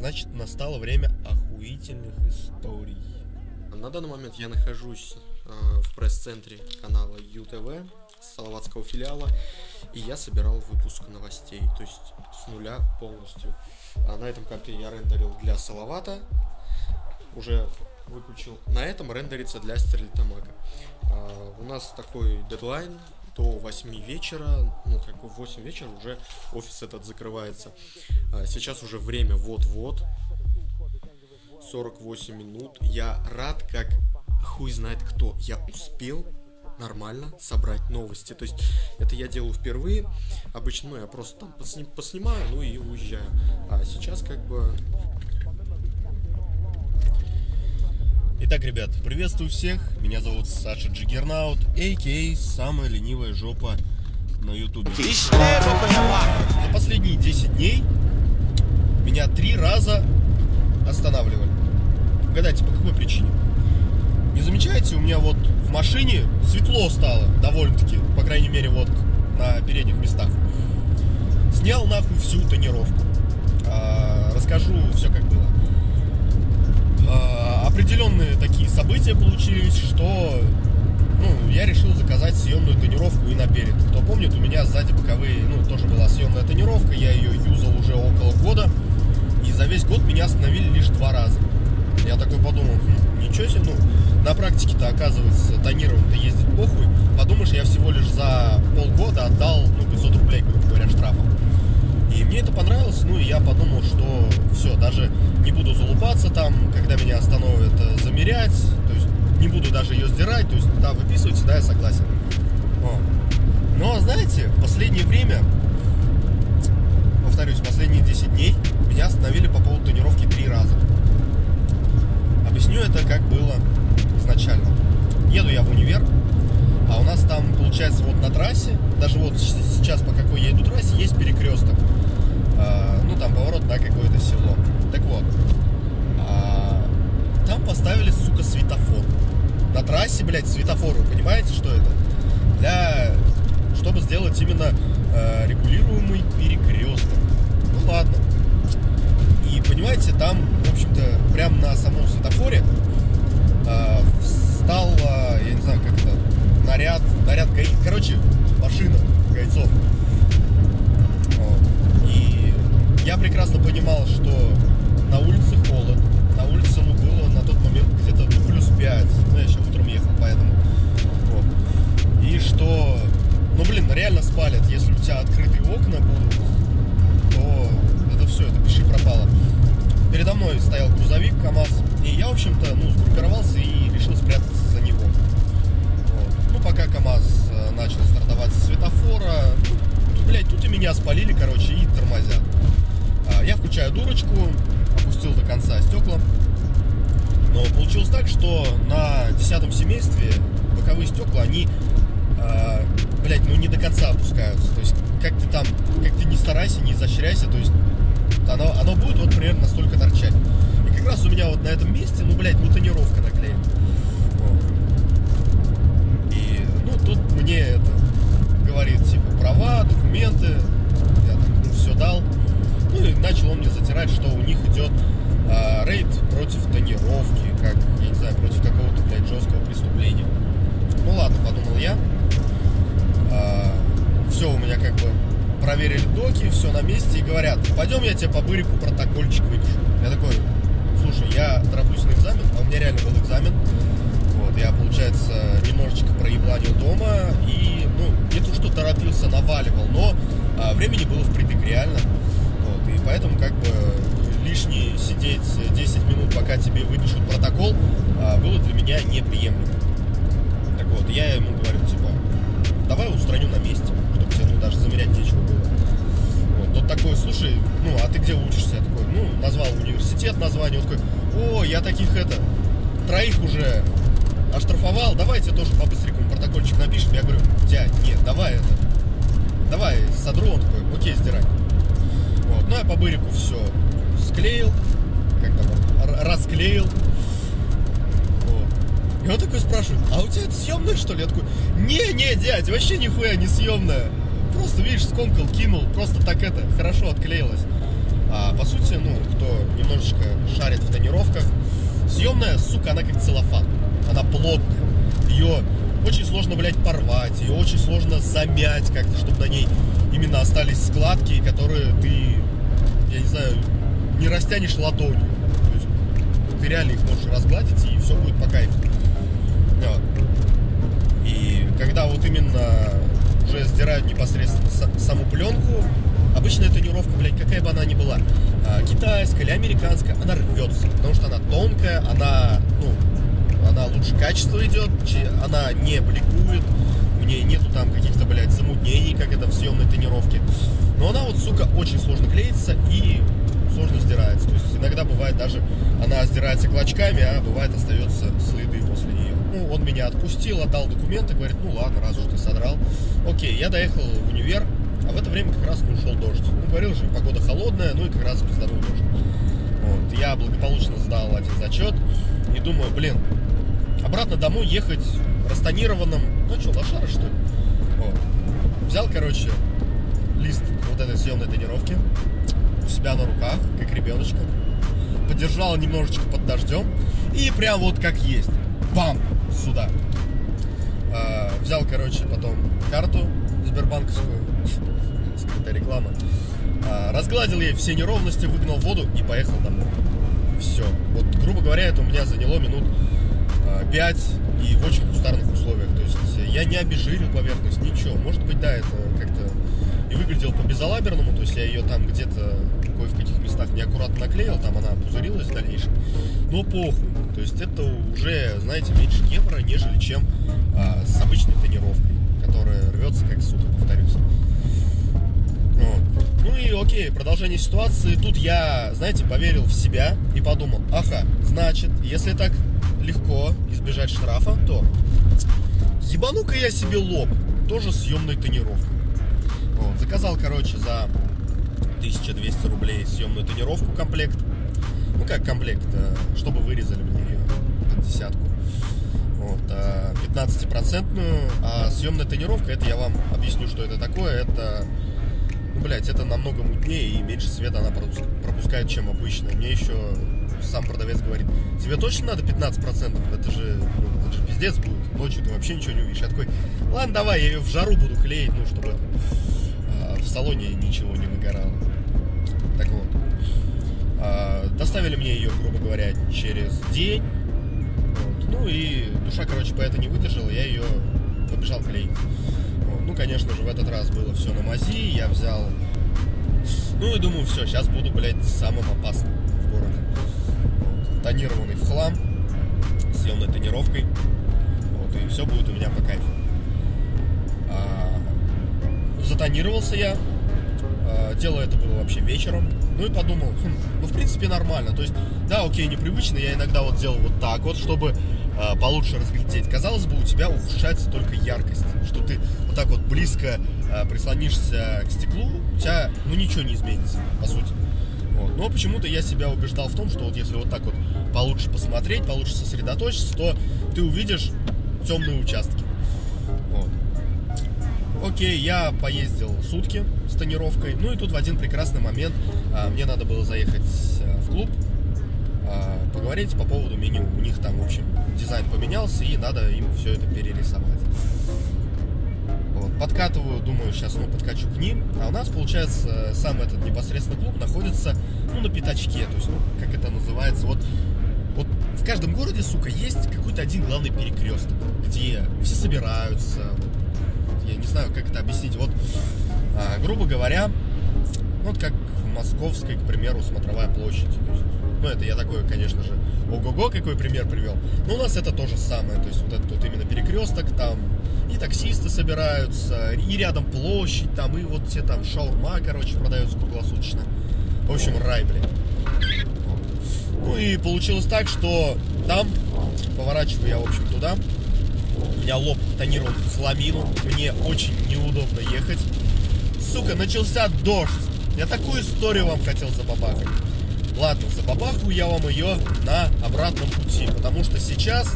значит настало время охуительных историй. На данный момент я нахожусь э, в пресс-центре канала ЮТВ Салаватского филиала, и я собирал выпуск новостей, то есть с нуля полностью. А на этом компе я рендерил для Салавата, уже выключил. На этом рендерится для Стерлитамага. А, у нас такой дедлайн до 8 вечера, ну как бы в 8 вечера уже офис этот закрывается. А, сейчас уже время вот-вот, 48 минут. Я рад, как хуй знает кто. Я успел нормально собрать новости. То есть это я делаю впервые. Обычно ну, я просто там посни поснимаю, ну и уезжаю. А сейчас как бы... Итак, ребят, приветствую всех. Меня зовут Саша Джиггернаут, а.к.а. самая ленивая жопа на ютубе. За последние 10 дней меня три раза останавливали. Угадайте, по какой причине? Не замечаете, у меня вот в машине светло стало, довольно-таки, по крайней мере, вот на передних местах. Снял нахуй всю тонировку. А, расскажу все как было. Определенные такие события получились, что ну, я решил заказать съемную тонировку и наперед. Кто помнит, у меня сзади боковые, ну, тоже была съемная тонировка, я ее юзал уже около года, и за весь год меня остановили лишь два раза. Я такой подумал, хм, ничего себе, ну, на практике-то, оказывается, тонирован-то ездить похуй. Подумаешь, я всего лишь за полгода отдал, ну, 500 рублей, грубо говоря, штрафа. И мне это понравилось, ну, и я подумал, что все, даже не буду залупаться там, когда меня остановят, э, замерять, то есть не буду даже ее сдирать, то есть, да, выписывайте, да, я согласен. О. Но, знаете, в последнее время, повторюсь, последние 10 дней меня остановили по поводу тонировки три раза. Объясню это, как было изначально. Еду я в универ, а у нас там, получается, вот на трассе, даже вот сейчас по какой я иду трассе, есть перекресток. А, ну, там поворот на какое-то село. Так вот, а, там поставили, сука, светофор. На трассе, блядь, светофор, вы понимаете, что это? Для... Чтобы сделать именно э, регулируемый перекресток. Ну ладно. И понимаете, там, в общем-то, прямо на самом светофоре э, встал, э, я не знаю, как это, наряд, наряд ГАИ, короче, машина гайцов. Я прекрасно понимал, что на улице холод, на улице, ну, было на тот момент где-то ну, плюс 5, ну, я еще утром ехал, поэтому, вот. И что, ну, блин, реально спалят, если у тебя открытые окна будут, то это все, это пиши пропало. Передо мной стоял грузовик КАМАЗ, и я, в общем-то, ну, сгруппировался и решил спрятаться за него. Вот. Ну, пока КАМАЗ э, начал стартовать со светофора, тут, блядь, тут и меня спалили, короче, и тормозят. Я включаю дурочку, опустил до конца стекла. Но получилось так, что на десятом семействе боковые стекла, они, э, блядь, ну не до конца опускаются. То есть, как ты там, как ты не старайся, не изощряйся, то есть, оно, оно будет вот примерно настолько торчать. И как раз у меня вот на этом месте, ну, блядь, ну тонировка наклеена. Вот. И, ну, тут мне это говорит, типа, права, документы, я так, ну, все дал. Ну, и начал он мне затирать, что у них идет а, рейд против тонировки, как, я не знаю, против какого-то, блядь, жесткого преступления. Ну, ладно, подумал я. А, все у меня как бы проверили доки, все на месте и говорят, пойдем я тебе по бырику протокольчик выпишу. Я такой, слушай, я тороплюсь на экзамен, а у меня реально был экзамен. Вот, я, получается, немножечко проебланил дома и, ну, не то, что торопился, наваливал, но а, времени было впритык реально. Поэтому, как бы, лишний сидеть 10 минут, пока тебе выпишут протокол, а, было для меня неприемлемо. Так вот, я ему говорю, типа, давай устраню на месте, чтобы тебе, ну, даже замерять нечего было. Вот, тот такой, слушай, ну, а ты где учишься? Я такой, ну, назвал университет название, он такой, о, я таких, это, троих уже оштрафовал, давайте тоже по-быстренькому протокольчик напишем. Я говорю, дядь, нет, давай это, давай, содру, он такой, окей, сдирай. Вот, ну, я по бырику все склеил, как там, расклеил. Вот. И он такой спрашивает, а у тебя это съемное, что ли? Я такой, не-не, дядь, вообще нихуя не съемное. видишь, скомкал, кинул, просто так это, хорошо отклеилось. А по сути, ну, кто немножечко шарит в тонировках. Съемная, сука, она как целлофан. Она плотная. Ее очень сложно, блядь, порвать. Ее очень сложно замять как-то, чтобы на ней именно остались складки, которые ты, я не знаю, не растянешь ладонью. То есть ты реально их можешь разгладить, и все будет по кайфу. Вот. И когда вот именно уже сдирают непосредственно саму пленку, обычная тонировка, блядь, какая бы она ни была, а, китайская или американская, она рвется, потому что она тонкая, она, ну, она лучше качества идет, она не бликует, у нее нету там каких-то, блядь, замутнений, как это в съемной тонировке. Но она вот, сука, очень сложно клеится и сложно сдирается. То есть иногда бывает даже, она сдирается клочками, а бывает остается следы после нее. Ну, он меня отпустил, отдал документы, говорит, ну ладно, раз уж ты содрал. Окей, я доехал в универ, а в это время как раз ушел дождь. Ну, говорил же, погода холодная, ну и как раз пизданул дождь. Вот, я благополучно сдал один зачет и думаю, блин, обратно домой ехать растонированным, ну что, лошара что ли? Вот. Взял, короче, лист вот этой съемной тонировки у себя на руках, как ребеночка, подержал немножечко под дождем и прям вот как есть, бам, сюда. А, взял, короче, потом карту сбербанковскую, скрытая реклама, а, разгладил ей все неровности, выгнал воду и поехал домой. Все. Вот, грубо говоря, это у меня заняло минут 5 и в очень кустарных условиях. То есть я не обезжирил поверхность, ничего. Может быть, да, это как-то и выглядел по безалаберному, то есть я ее там где-то кое в каких местах неаккуратно наклеил, там она пузырилась в дальнейшем. Но похуй. То есть это уже, знаете, меньше евро, нежели чем а, с обычной тонировкой, которая рвется как сука, повторюсь. Вот. Ну и окей, продолжение ситуации. Тут я, знаете, поверил в себя и подумал, ага, значит, если так легко избежать штрафа, то ебану-ка я себе лоб, тоже съемной тонировкой. Вот, заказал, короче, за 1200 рублей съемную тонировку комплект. Ну как комплект, э, чтобы вырезали мне ее под десятку. Вот, 15-процентную. А, а съемная тонировка, это я вам объясню, что это такое. Это, ну, блядь, это намного мутнее и меньше света она пропускает, чем обычно. Мне еще сам продавец говорит, тебе точно надо 15%? Это же, ну, это же пиздец будет. Ночью ты вообще ничего не увидишь. Я такой, ладно, давай, я ее в жару буду клеить, ну, чтобы а, в салоне ничего не выгорало. Так вот. А, доставили мне ее, грубо говоря, через день. Вот. Ну и душа, короче, по это не выдержала, я ее побежал клеить. Вот. Ну, конечно же, в этот раз было все на мази, я взял... Ну и думаю, все, сейчас буду, блядь, самым опасным. Тонированный в хлам, съемной тонировкой. Вот, и все будет у меня по кайфу. А, затонировался я, Э, дело это было вообще вечером. Ну и подумал, хм, ну в принципе нормально. То есть, да, окей, непривычно, я иногда вот делал вот так вот, чтобы э, получше разглядеть. Казалось бы, у тебя ухудшается только яркость. Что ты вот так вот близко э, прислонишься к стеклу, у тебя, ну ничего не изменится, по сути. Вот. Но почему-то я себя убеждал в том, что вот если вот так вот получше посмотреть, получше сосредоточиться, то ты увидишь темные участки. Окей, я поездил сутки с тонировкой. Ну и тут в один прекрасный момент а, мне надо было заехать а, в клуб, а, поговорить по поводу меню. У них там, в общем, дизайн поменялся, и надо им все это перерисовать. Вот, подкатываю, думаю, сейчас ну, подкачу к ним. А у нас, получается, сам этот непосредственно клуб находится ну, на пятачке. То есть, ну, как это называется, вот вот в каждом городе, сука, есть какой-то один главный перекресток, где все собираются, я не знаю, как это объяснить. Вот, а, грубо говоря, вот как в Московской, к примеру, смотровая площадь. есть, ну, это я такой, конечно же, ого-го, какой пример привел. Но у нас это то же самое. То есть вот этот вот именно перекресток, там и таксисты собираются, и рядом площадь, там, и вот все там шаурма, короче, продаются круглосуточно. В общем, рай, блин. Ну и получилось так, что там, поворачиваю я, в общем, туда, у меня лоб тонирован в хламину. Мне очень неудобно ехать. Сука, начался дождь. Я такую историю вам хотел забабахать. Ладно, забабахаю я вам ее на обратном пути. Потому что сейчас